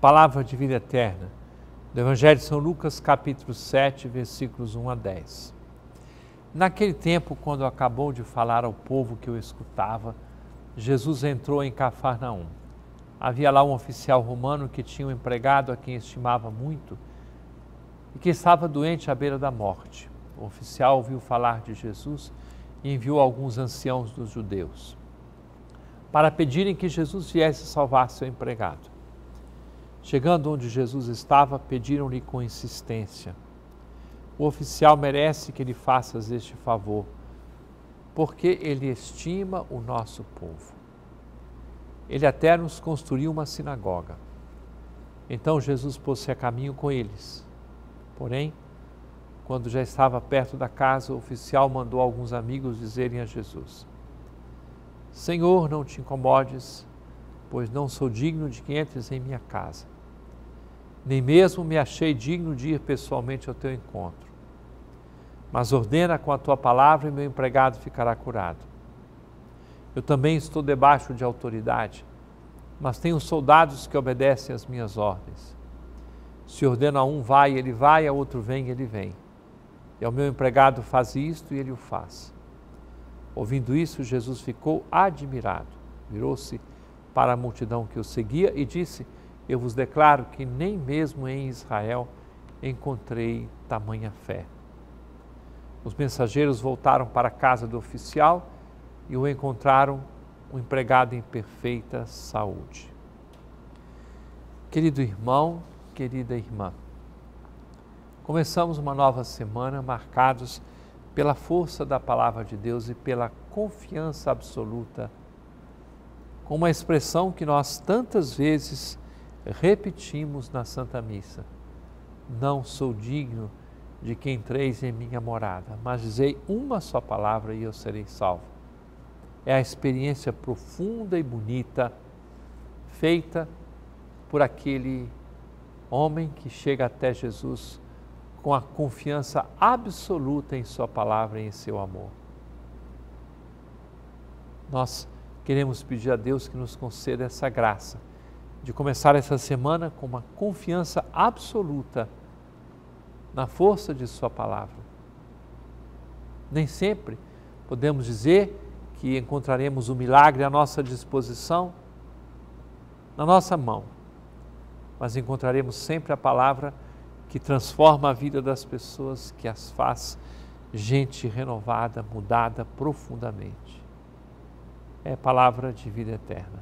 Palavra de vida eterna, do Evangelho de São Lucas, capítulo 7, versículos 1 a 10. Naquele tempo, quando acabou de falar ao povo que o escutava, Jesus entrou em Cafarnaum. Havia lá um oficial romano que tinha um empregado a quem estimava muito e que estava doente à beira da morte. O oficial ouviu falar de Jesus e enviou alguns anciãos dos judeus para pedirem que Jesus viesse salvar seu empregado. Chegando onde Jesus estava, pediram-lhe com insistência: O oficial merece que lhe faças este favor, porque ele estima o nosso povo. Ele até nos construiu uma sinagoga. Então Jesus pôs-se a caminho com eles. Porém, quando já estava perto da casa, o oficial mandou alguns amigos dizerem a Jesus: Senhor, não te incomodes pois não sou digno de que entres em minha casa. Nem mesmo me achei digno de ir pessoalmente ao teu encontro. Mas ordena com a tua palavra e meu empregado ficará curado. Eu também estou debaixo de autoridade, mas tenho soldados que obedecem às minhas ordens. Se ordena a um vai, ele vai, a outro vem, ele vem. E ao meu empregado faz isto e ele o faz. Ouvindo isso, Jesus ficou admirado, virou-se para a multidão que o seguia e disse: Eu vos declaro que nem mesmo em Israel encontrei tamanha fé. Os mensageiros voltaram para a casa do oficial e o encontraram um empregado em perfeita saúde. Querido irmão, querida irmã, começamos uma nova semana marcados pela força da palavra de Deus e pela confiança absoluta uma expressão que nós tantas vezes repetimos na Santa Missa: Não sou digno de que entreis em minha morada, mas dizei uma só palavra e eu serei salvo. É a experiência profunda e bonita feita por aquele homem que chega até Jesus com a confiança absoluta em Sua palavra e em seu amor. Nós queremos pedir a Deus que nos conceda essa graça de começar essa semana com uma confiança absoluta na força de Sua palavra. Nem sempre podemos dizer que encontraremos o milagre à nossa disposição, na nossa mão, mas encontraremos sempre a palavra que transforma a vida das pessoas, que as faz gente renovada, mudada profundamente é palavra de vida eterna.